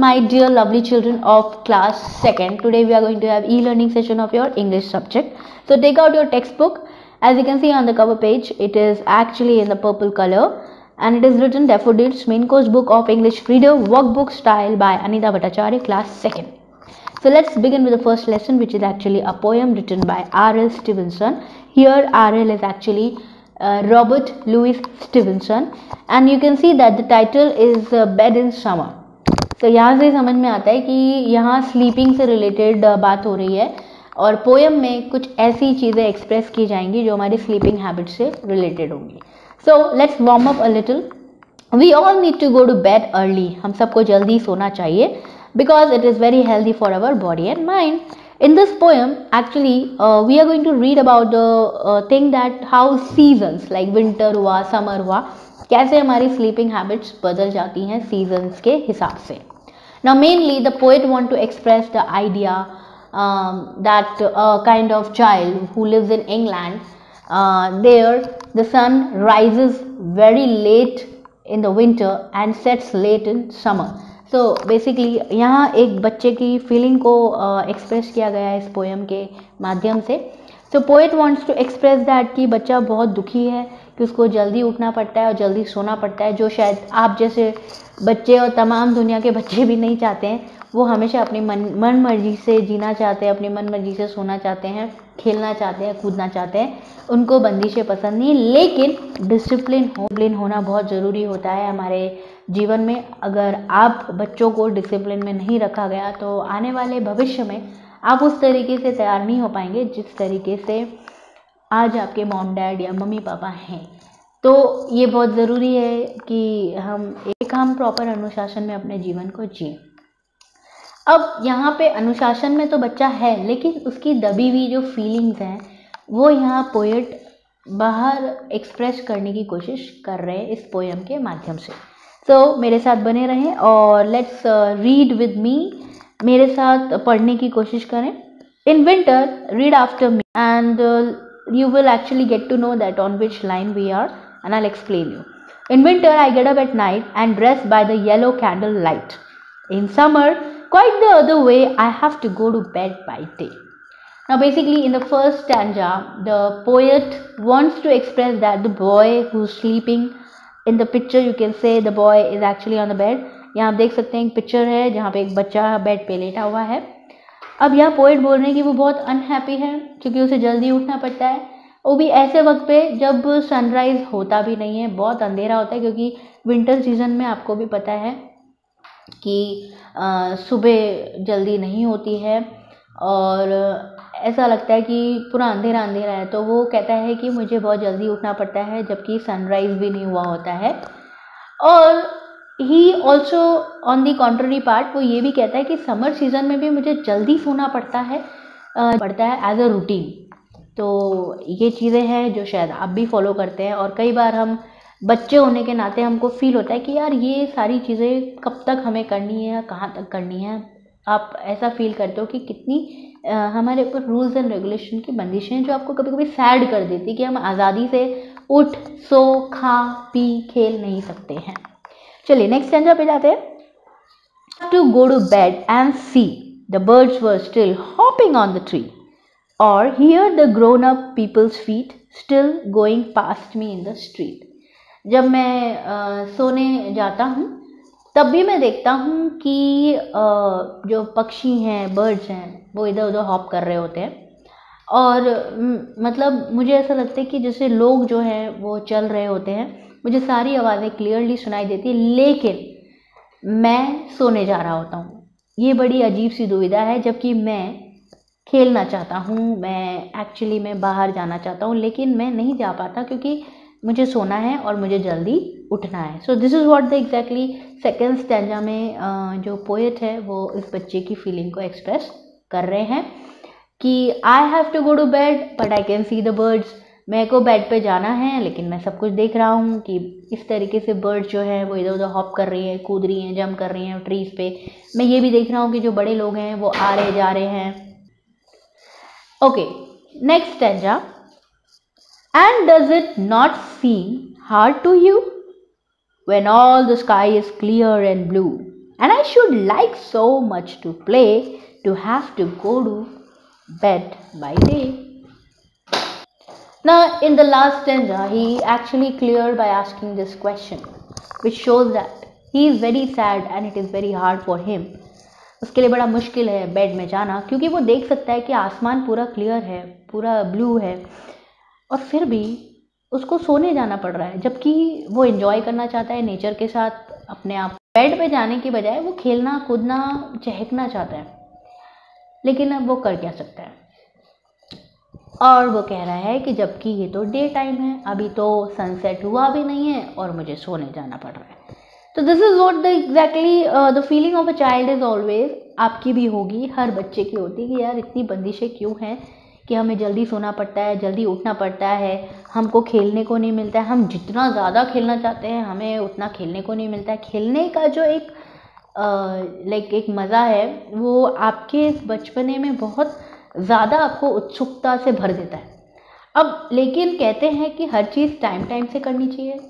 my dear lovely children of class 2nd. Today we are going to have e-learning session of your English subject. So take out your textbook. As you can see on the cover page, it is actually in the purple color and it is written Daffodils Main Course Book of English Reader Workbook Style by Anita Bhattacharya, class 2nd. So let's begin with the first lesson which is actually a poem written by R.L. Stevenson. Here R.L. is actually uh, Robert Louis Stevenson and you can see that the title is uh, Bed in Summer. तो यहाँ से समझ में आता है कि यहाँ sleeping से रिलेटेड बात हो रही है और पोएम में कुछ ऐसी चीज़ें एक्सप्रेस की जाएँगी जो हमारी स्लीपिंग हैबिट से रिलेटेड होंगी। So let's warm up a little we all need to go to bed early हम सबको जल्दी सोना चाहिए because it is very healthy for our body and mind poem actually uh, we are going to read about the uh, thing that how seasons like winter हुआ summer हुआ कैसे हमारी sleeping habits बदल जाती हैं सीजन्स के हिसाब से। ना mainly the poet want to express the idea that kind of child who lives in England there the sun rises very late in the winter and sets late in summer so basically यहाँ एक बच्चे की feeling को express uh, किया गया है इस poem के माध्यम से। So poet wants to express that कि बच्चा बहुत दुखी है कि उसको जल्दी उठना पड़ता है और जल्दी सोना पड़ता है, जो शायद आप जैसे बच्चे और तमाम दुनिया के बच्चे भी नहीं चाहते हैं, वो हमेशा अपनी मन मन मर्ज़ी से जीना चाहते हैं, अपनी मन मर्ज़ी से सोना चाहते हैं, खेलना चाहते हैं, कूदना चाहते हैं, उनको बंदिशें पसंद नहीं लेकिन डिसिप्लिन डिसिप्लिन होना बहुत ज़रूरी होता है हमारे जीवन में। अगर आप बच्चों को डिसिप्लिन में नहीं रखा गया तो आने वाले भविष्य में आप उस तरीके से तैयार नहीं हो पाएँगे जिस तरीके से आज आपके मॉम डैड या मम्मी पापा हैं। तो ये बहुत ज़रूरी है कि हम एक हम प्रॉपर अनुशासन में अपने जीवन को जिए। अब यहाँ पे अनुशासन में तो बच्चा है लेकिन उसकी दबी हुई जो फीलिंग्स हैं वो यहाँ पोएट बाहर एक्सप्रेस करने की कोशिश कर रहे हैं इस पोएम के माध्यम से। सो so, मेरे साथ बने रहें और लेट्स रीड विद मी मेरे साथ पढ़ने की कोशिश करें in winter read after me and you will actually get to know that on which line we are and I'll explain you. In winter, I get up at night and dress by the yellow candle light. In summer, quite the other way, I have to go to bed by day. Now, basically, in the first stanza, the poet wants to express that the boy who's sleeping in the picture, you can say the boy is actually on the bed. यहाँ आप देख सकते हैं एक picture है जहाँ पे एक बच्चा बेड पे लेटा हुआ है। अब यह पोइट बोल रहे हैं कि वो बहुत अनहैप्पी है क्योंकि उसे जल्दी उठना पड़ता है। वो भी ऐसे वक्त पे जब सनराइज़ होता भी नहीं है, बहुत अंधेरा होता है क्योंकि विंटर सीज़न में आपको भी पता है कि सुबह जल्दी नहीं होती है और ऐसा लगता है कि पूरा अंधेरा अंधेरा है। तो वो कहता है कि मुझे बहुत जल्दी उठना पड़ता है जबकि सनराइज़ भी नहीं हुआ होता है। और ही also on the contrary part वो ये भी कहता है कि समर सीज़न में भी मुझे जल्दी सोना पड़ता है पड़ता है एज अ रूटीन तो ये चीज़ें हैं जो शायद आप भी फॉलो करते हैं और कई बार हम बच्चे होने के नाते हमको फील होता है कि यार ये सारी चीज़ें कब तक हमें करनी है कहाँ तक करनी है? आप ऐसा फील करते हो कि कितनी आ, हमारे ऊपर रूल्स एंड रेगुलेशन की बंदिशें हैं जो आपको कभी कभी सैड कर देती कि हम आज़ादी से उठ सो खा पी खेल नहीं सकते हैं। चलिए नेक्स्ट स्टैंडा पे जाते हैं। To go to bed and see the birds were still hopping on the tree और hear the grown up people's feet still going past me in the street जब मैं आ, सोने जाता हूँ तब भी मैं देखता हूँ कि आ, जो पक्षी हैं बर्ड्स हैं वो इधर उधर हॉप कर रहे होते हैं। और मतलब मुझे ऐसा लगता है कि जैसे लोग जो हैं वो चल रहे होते हैं। मुझे सारी आवाज़ें क्लियरली सुनाई देती है, लेकिन मैं सोने जा रहा होता हूँ। ये बड़ी अजीब सी दुविधा है, जबकि मैं खेलना चाहता हूँ, मैं एक्चुअली मैं बाहर जाना चाहता हूँ, लेकिन मैं नहीं जा पाता क्योंकि मुझे सोना है और मुझे जल्दी उठना है। So this is what the exactly second stanza में जो पोएट है, वो इस बच्चे की फीलिंग को एक्सप्रेस कर रहे हैं कि I have to go to bed but I can see the birds मेरे को बेड पे जाना है, लेकिन मैं सब कुछ देख रहा हूँ कि इस तरीके से बर्ड जो है, वो इधर उधर हॉप कर रही हैं, कूद रही हैं जंप कर रही हैं ट्रीज पे। मैं ये भी देख रहा हूँ कि जो बड़े लोग हैं, वो आ रहे, जा रहे हैं। Okay next stanza and does it not seem hard to you when all the sky is clear and blue and I should like so much to play to have to go to bed by day. Now, in the last stanza, he actually cleared by asking this question, which shows that he is very sad and it is very hard for him. उसके लिए बड़ा मुश्किल है bed में जाना क्योंकि वो देख सकता है कि आसमान पूरा क्लियर है पूरा ब्लू है। और फिर भी उसको सोने जाना पड़ रहा है जबकि वो इन्जॉय करना चाहता है नेचर के साथ अपने आप बेड पे जाने की बजाय वो खेलना कूदना चहकना चाहता है। लेकिन अब वो कर क्या सकता है? और वो कह रहा है कि जबकि ये तो डे टाइम है, अभी तो सनसेट हुआ भी नहीं है और मुझे सोने जाना पड़ रहा है। तो this is what the exactly the feeling of a child is always आपकी भी होगी, हर बच्चे की होती है कि यार इतनी बंदिशें क्यों हैं कि हमें जल्दी सोना पड़ता है, जल्दी उठना पड़ता है, हमको खेलने को नहीं मिलता है, हम जितना ज़्यादा खेलना चाहते हैं, हमें उतना खेलने को नहीं मिलता है। खेलने का जो एक लाइक एक मज़ा है, वो आपके इस बचपने में बहुत ज़्यादा आपको उत्सुकता से भर देता है। अब लेकिन कहते हैं कि हर चीज़ टाइम टाइम से करनी चाहिए,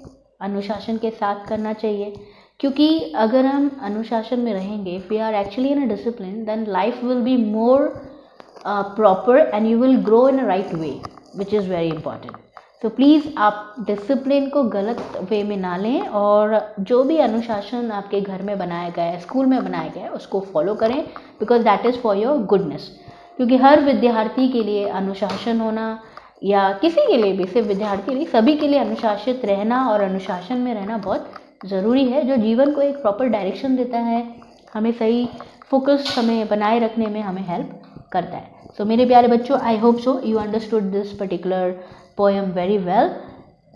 अनुशासन के साथ करना चाहिए, क्योंकि अगर हम अनुशासन में रहेंगे we are actually in a discipline then life will be more proper and you will grow in a right way which is very important तो प्लीज़ आप डिसिप्लिन को गलत वे में ना लें और जो भी अनुशासन आपके घर में बनाया गया है स्कूल में बनाया गया है, उसको फॉलो करें because that is for your goodness क्योंकि हर विद्यार्थी के लिए अनुशासन होना या किसी के लिए भी सिर्फ़ विद्यार्थी नहीं सभी के लिए अनुशासित रहना और अनुशासन में रहना बहुत ज़रूरी है जो जीवन को एक प्रॉपर डायरेक्शन देता है हमें सही फोकस हमें बनाए रखने में हमें हेल्प करता है। सो so, मेरे प्यारे बच्चों I hope so you understood this particular poem very well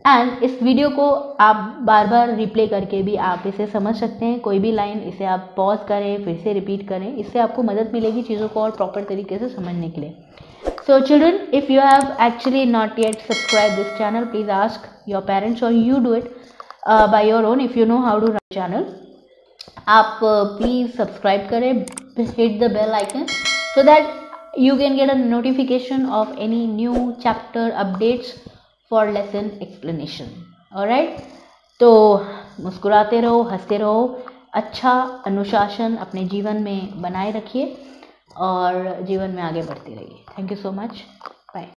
and इस वीडियो को आप बार बार रिप्ले करके भी आप इसे समझ सकते हैं। कोई भी लाइन इसे आप पॉज करें फिर से रिपीट करें। इससे आपको मदद मिलेगी चीज़ों को और प्रॉपर तरीके से समझने के लिए। So children if you have actually not yet subscribe this channel please ask your parents और you do it by your own if you know how do run channel आप प्लीज़ uh, सब्सक्राइब करें hit the bell icon so that you can get a notification of any new chapter updates for lesson explanation right तो मुस्कुराते रहो, हँसते रहो अच्छा अनुशासन अपने जीवन में बनाए रखिए और जीवन में आगे बढ़ते रहिए। Thank you so much